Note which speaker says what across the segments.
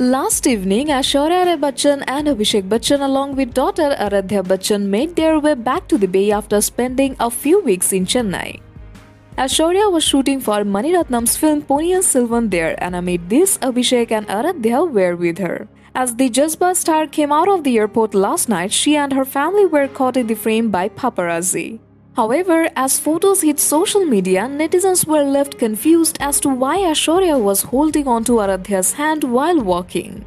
Speaker 1: Last evening, Aishwarya Rai Bachchan and Abhishek Bachchan, along with daughter Aaradhya Bachchan, made their way back to the Bay after spending a few weeks in Chennai. Aishwarya was shooting for Mani Ratnam's film Ponniyin Selvan there, and amid this, Abhishek and Aaradhya were with her. As the Jazba star came out of the airport last night, she and her family were caught in the frame by paparazzi. However, as photos hit social media, netizens were left confused as to why Aishwarya was holding onto Aaradhya's hand while walking.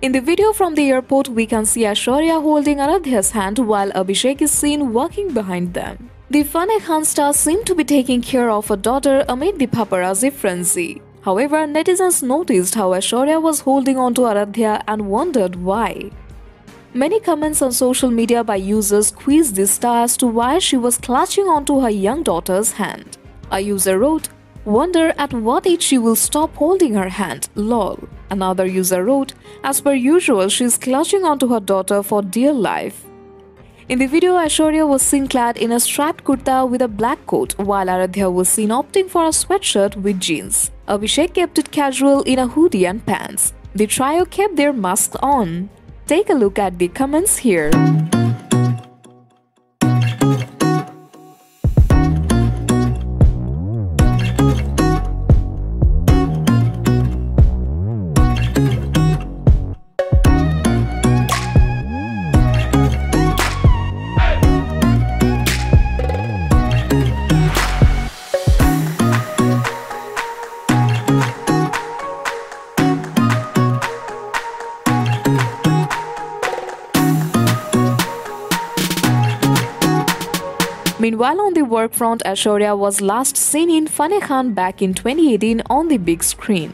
Speaker 1: In the video from the airport, we can see Aishwarya holding Aaradhya's hand while Abhishek is seen walking behind them. The Fanney Khan star seemed to be taking care of her daughter amid the paparazzi frenzy. However, netizens noticed how Aishwarya was holding onto Aaradhya and wondered why. Many comments on social media by users quizzed this star as to why she was clutching onto her young daughter's hand. A user wrote, Wonder at what age she will stop holding her hand, lol. Another user wrote, As per usual, she is clutching onto her daughter for dear life. In the video, Aishwarya was seen clad in a striped kurta with a black coat, while Aaradhya was seen opting for a sweatshirt with jeans. Abhishek kept it casual in a hoodie and pants. The trio kept their masks on. Take a look at the comments here. Meanwhile, on the work front, Aishwarya was last seen in Fanney Khan back in 2018 on the big screen.